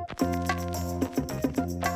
あっ!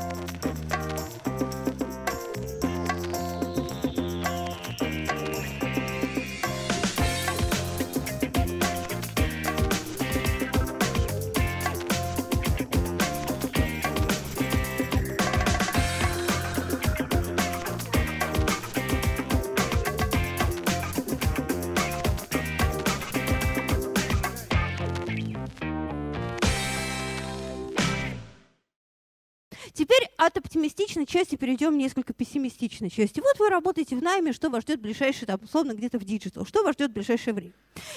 Теперь от оптимистичной части перейдем к несколько пессимистичной части. Вот вы работаете в найме, что вас ждет ближайшее, там, условно, где-то в digital, что вас ждет в ближайшее время.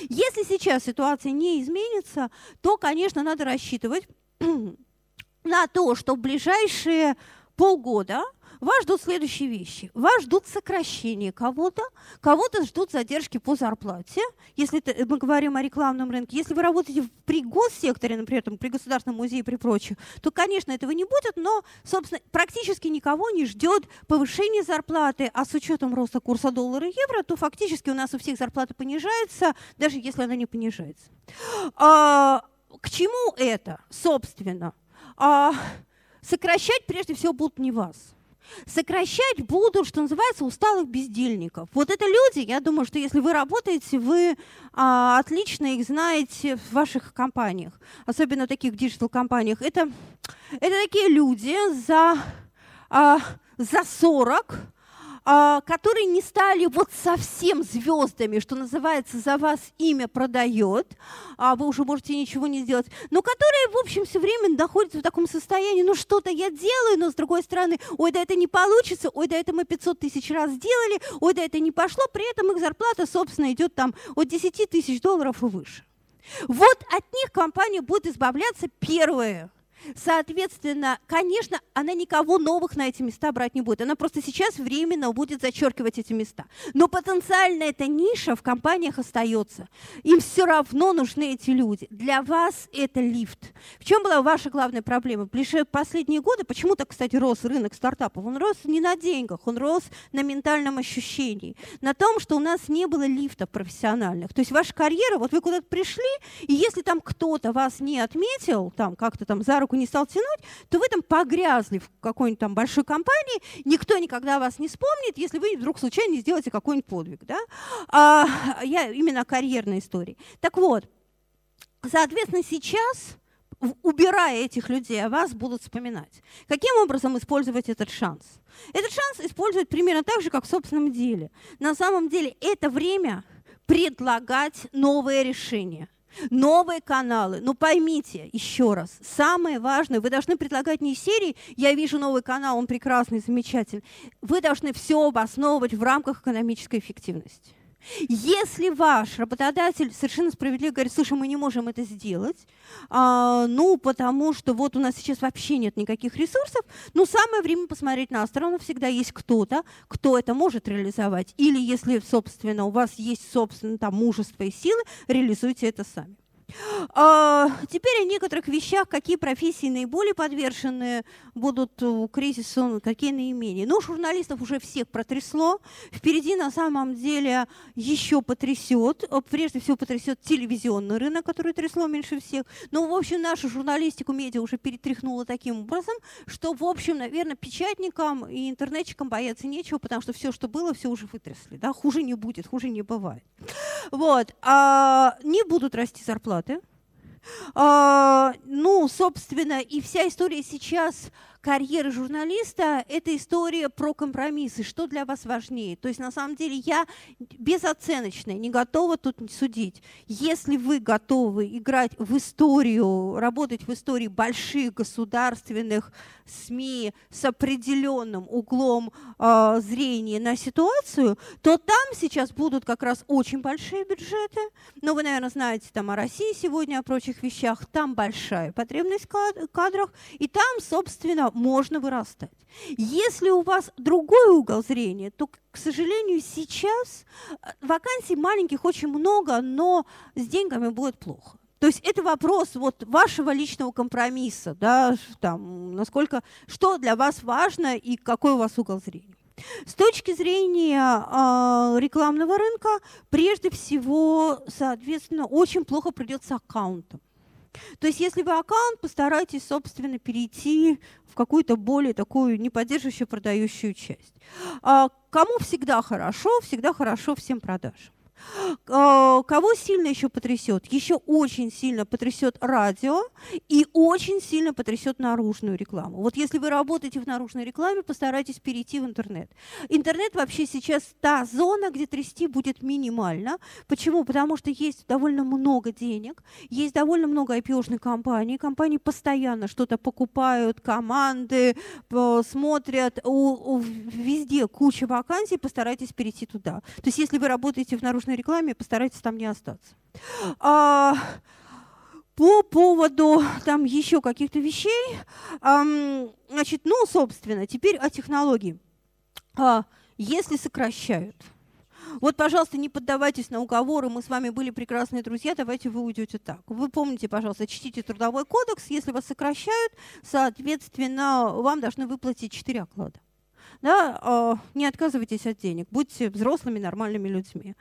Если сейчас ситуация не изменится, то, конечно, надо рассчитывать на то, что в ближайшие полгода вас ждут следующие вещи. Вас ждут сокращения кого-то, кого-то ждут задержки по зарплате, если это, мы говорим о рекламном рынке. Если вы работаете при госсекторе, например, там, при Государственном музее при прочем, то, конечно, этого не будет, но, собственно, практически никого не ждет повышение зарплаты, а с учетом роста курса доллара и евро, то фактически у нас у всех зарплата понижается, даже если она не понижается. А, к чему это, собственно? А, сокращать прежде всего будут не вас сокращать будут, что называется, усталых бездельников. Вот это люди, я думаю, что если вы работаете, вы а, отлично их знаете в ваших компаниях, особенно в таких digital-компаниях. Это, это такие люди за, а, за 40, а, которые не стали вот совсем звездами, что называется, за вас имя продает, а вы уже можете ничего не сделать, но которые, в общем, все время находятся в таком состоянии, ну что-то я делаю, но с другой стороны, ой, да это не получится, ой, да это мы 500 тысяч раз сделали, ой, да это не пошло, при этом их зарплата, собственно, идет там от 10 тысяч долларов и выше. Вот от них компания будет избавляться первое – Соответственно, конечно, она никого новых на эти места брать не будет. Она просто сейчас временно будет зачеркивать эти места. Но потенциально эта ниша в компаниях остается. Им все равно нужны эти люди. Для вас это лифт. В чем была ваша главная проблема? В последние годы почему-то, кстати, рос рынок стартапов. Он рос не на деньгах, он рос на ментальном ощущении. На том, что у нас не было лифтов профессиональных. То есть ваша карьера, вот вы куда-то пришли, и если там кто-то вас не отметил, там как-то там за руку не стал тянуть, то вы там погрязли в какой-нибудь там большой компании, никто никогда вас не вспомнит, если вы вдруг случайно не сделаете какой-нибудь подвиг. Да? А, я именно о карьерной истории. Так вот, соответственно, сейчас убирая этих людей, о вас будут вспоминать. Каким образом использовать этот шанс? Этот шанс использовать примерно так же, как в собственном деле. На самом деле это время предлагать новые решения – новые каналы. Ну поймите еще раз, самое важное, вы должны предлагать не серии «Я вижу новый канал, он прекрасный, замечательный». Вы должны все обосновывать в рамках экономической эффективности. Если ваш работодатель совершенно справедливо говорит, слушай, мы не можем это сделать, а, ну, потому что вот у нас сейчас вообще нет никаких ресурсов, ну, самое время посмотреть на сторону, всегда есть кто-то, кто это может реализовать. Или если, собственно, у вас есть, собственно, там мужество и силы, реализуйте это сами. А, теперь о некоторых вещах, какие профессии наиболее подвержены будут кризису, какие наименее. Ну, журналистов уже всех протрясло. Впереди на самом деле еще потрясет. Прежде всего потрясет телевизионный рынок, который трясло меньше всех. Но, в общем, нашу журналистику медиа уже перетряхнула таким образом, что, в общем, наверное, печатникам и интернетчикам бояться нечего, потому что все, что было, все уже вытрясли. Да? Хуже не будет, хуже не бывает. Вот. А, не будут расти зарплаты. А, ну, собственно, и вся история сейчас карьеры журналиста – это история про компромиссы. Что для вас важнее? То есть, на самом деле, я безоценочная, не готова тут судить. Если вы готовы играть в историю, работать в истории больших государственных СМИ с определенным углом э, зрения на ситуацию, то там сейчас будут как раз очень большие бюджеты. Но вы, наверное, знаете там о России сегодня, о прочих вещах. Там большая потребность в кадрах. И там, собственно, можно вырастать. Если у вас другой угол зрения, то, к сожалению, сейчас э, вакансий маленьких очень много, но с деньгами будет плохо. То есть это вопрос вот вашего личного компромисса, да, там, насколько, что для вас важно и какой у вас угол зрения. С точки зрения э, рекламного рынка, прежде всего, соответственно, очень плохо придется аккаунтам. То есть если вы аккаунт, постарайтесь, собственно, перейти в какую-то более такую не поддерживающую продающую часть. А кому всегда хорошо, всегда хорошо всем продажам. А, кого сильно еще потрясет? Еще очень сильно потрясет радио и очень сильно потрясет наружную рекламу. Вот если вы работаете в наружной рекламе, постарайтесь перейти в интернет. Интернет вообще сейчас та зона, где трясти будет минимально. Почему? Потому что есть довольно много денег, есть довольно много IPO-шных компаний, компании постоянно что-то покупают, команды смотрят, у, у, везде куча вакансий, постарайтесь перейти туда. То есть если вы работаете в наружной наружной рекламе, постарайтесь там не остаться. А, по поводу там еще каких-то вещей, а, значит, ну, собственно, теперь о технологии. А, если сокращают, вот, пожалуйста, не поддавайтесь на уговоры, мы с вами были прекрасные друзья, давайте вы уйдете так. Вы помните, пожалуйста, чтите трудовой кодекс, если вас сокращают, соответственно, вам должны выплатить 4 оклада да, э, не отказывайтесь от денег, будьте взрослыми, нормальными людьми.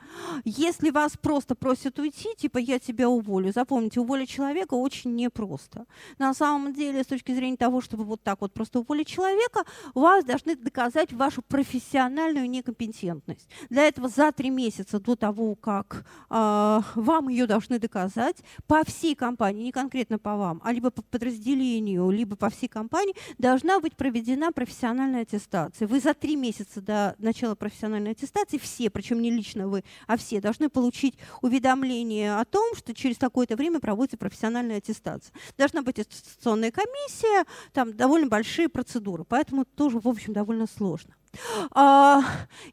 Если вас просто просят уйти, типа я тебя уволю, запомните, уволить человека очень непросто. На самом деле, с точки зрения того, чтобы вот так вот просто уволить человека, вас должны доказать вашу профессиональную некомпетентность. Для этого за три месяца до того, как э, вам ее должны доказать, по всей компании, не конкретно по вам, а либо по подразделению, либо по всей компании, должна быть проведена профессиональная аттестация вы за три месяца до начала профессиональной аттестации все, причем не лично вы, а все, должны получить уведомление о том, что через такое-то время проводится профессиональная аттестация. Должна быть аттестационная комиссия, там довольно большие процедуры, поэтому тоже, в общем, довольно сложно. А,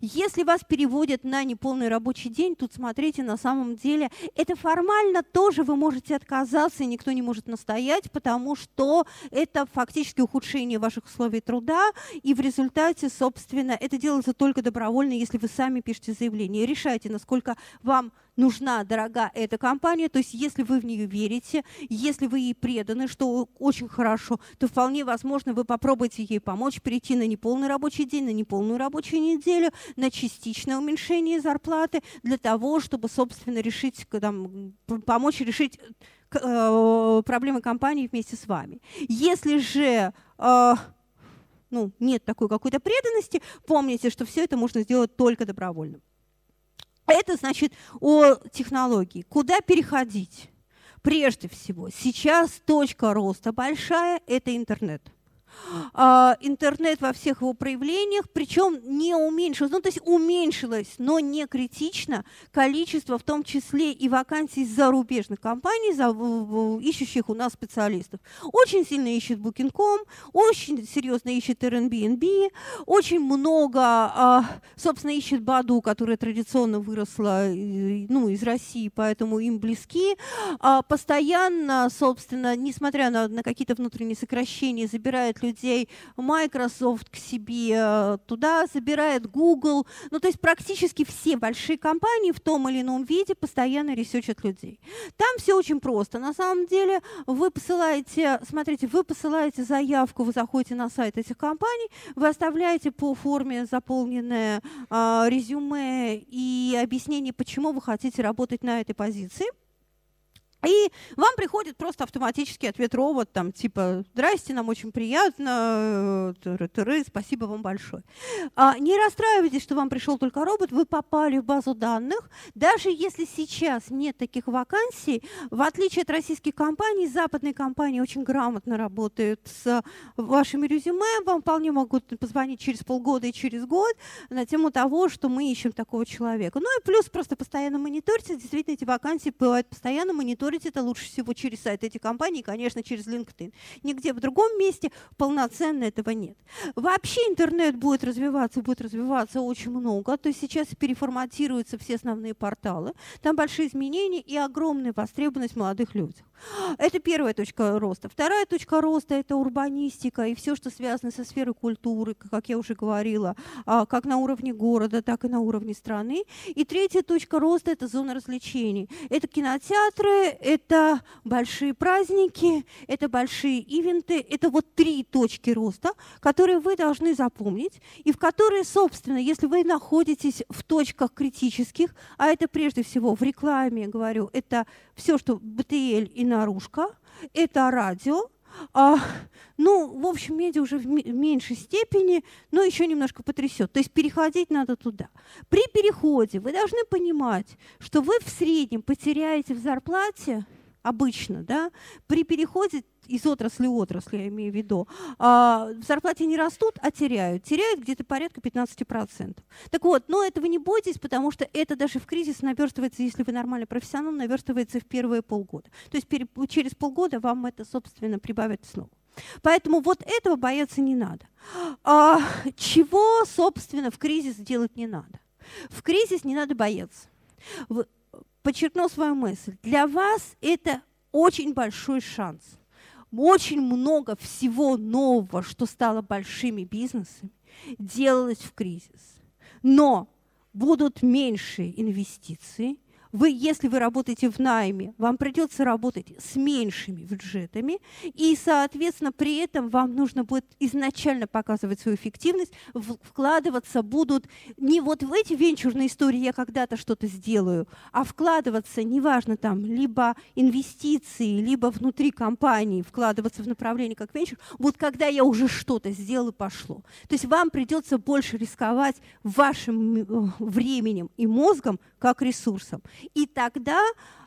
если вас переводят на неполный рабочий день, тут смотрите, на самом деле это формально тоже вы можете отказаться, и никто не может настоять, потому что это фактически ухудшение ваших условий труда, и в результате, собственно, это делается только добровольно, если вы сами пишете заявление. Решайте, насколько вам нужна, дорога эта компания, то есть если вы в нее верите, если вы ей преданы, что очень хорошо, то вполне возможно вы попробуете ей помочь перейти на неполный рабочий день, на неполную рабочую неделю, на частичное уменьшение зарплаты для того, чтобы, собственно, решить, там, помочь решить э, проблемы компании вместе с вами. Если же э, ну, нет такой какой-то преданности, помните, что все это можно сделать только добровольно. Это значит о технологии. Куда переходить? Прежде всего, сейчас точка роста большая – это интернет. А, интернет во всех его проявлениях, причем не уменьшилось, ну то есть уменьшилось, но не критично количество, в том числе и вакансий зарубежных компаний, ищущих у нас специалистов. Очень сильно ищет Booking.com, очень серьезно ищет Airbnb, очень много, а, собственно, ищет Баду, которая традиционно выросла ну, из России, поэтому им близки. А, постоянно, собственно, несмотря на, на какие-то внутренние сокращения, забирает людей Microsoft к себе э, туда, забирает Google. Ну, то есть практически все большие компании в том или ином виде постоянно ресечат людей. Там все очень просто. На самом деле вы посылаете, смотрите, вы посылаете заявку, вы заходите на сайт этих компаний, вы оставляете по форме заполненное э, резюме и объяснение, почему вы хотите работать на этой позиции – и вам приходит просто автоматический ответ робот, там, типа, здрасте, нам очень приятно, э, спасибо вам большое. А, не расстраивайтесь, что вам пришел только робот, вы попали в базу данных. Даже если сейчас нет таких вакансий, в отличие от российских компаний, западные компании очень грамотно работают с вашими резюме, вам вполне могут позвонить через полгода и через год на тему того, что мы ищем такого человека. Ну и плюс просто постоянно мониторьте, действительно эти вакансии бывают постоянно мониторите, мониторить это лучше всего через сайт этих компаний, конечно, через LinkedIn. Нигде в другом месте полноценно этого нет. Вообще интернет будет развиваться, будет развиваться очень много. То есть сейчас переформатируются все основные порталы. Там большие изменения и огромная востребованность молодых людей. Это первая точка роста. Вторая точка роста – это урбанистика и все, что связано со сферой культуры, как я уже говорила, а, как на уровне города, так и на уровне страны. И третья точка роста – это зона развлечений. Это кинотеатры, это большие праздники, это большие ивенты, это вот три точки роста, которые вы должны запомнить, и в которые, собственно, если вы находитесь в точках критических, а это прежде всего в рекламе, говорю, это все, что БТЛ и наружка, это радио, а, ну, в общем, медиа уже в меньшей степени, но еще немножко потрясет. То есть переходить надо туда. При переходе вы должны понимать, что вы в среднем потеряете в зарплате обычно, да, при переходе из отрасли в отрасли, я имею в виду, а, в зарплате не растут, а теряют. Теряют где-то порядка 15%. Так вот, но этого не бойтесь, потому что это даже в кризис наверстывается, если вы нормальный профессионал, наверстывается в первые полгода. То есть через полгода вам это, собственно, прибавит снова. Поэтому вот этого бояться не надо. А, чего, собственно, в кризис делать не надо? В кризис не надо бояться. Подчеркну свою мысль. Для вас это очень большой шанс – очень много всего нового, что стало большими бизнесами, делалось в кризис. Но будут меньшие инвестиции, вы, если вы работаете в найме, вам придется работать с меньшими бюджетами, и, соответственно, при этом вам нужно будет изначально показывать свою эффективность, вкладываться будут не вот в эти венчурные истории, я когда-то что-то сделаю, а вкладываться, неважно там, либо инвестиции, либо внутри компании, вкладываться в направление как венчур, вот когда я уже что-то сделал и пошло. То есть вам придется больше рисковать вашим э, временем и мозгом как ресурсом. И тогда,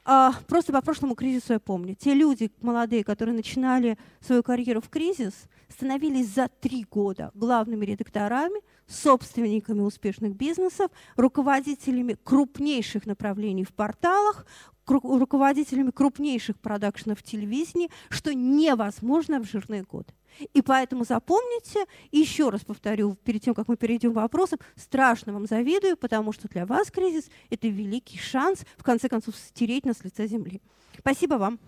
а, просто по прошлому кризису я помню, те люди молодые, которые начинали свою карьеру в кризис, становились за три года главными редакторами, собственниками успешных бизнесов, руководителями крупнейших направлений в порталах, руководителями крупнейших продакшенов в телевидении, что невозможно в жирные годы. И поэтому запомните, еще раз повторю, перед тем, как мы перейдем к вопросам, страшно вам завидую, потому что для вас кризис – это великий шанс, в конце концов, стереть нас с лица земли. Спасибо вам.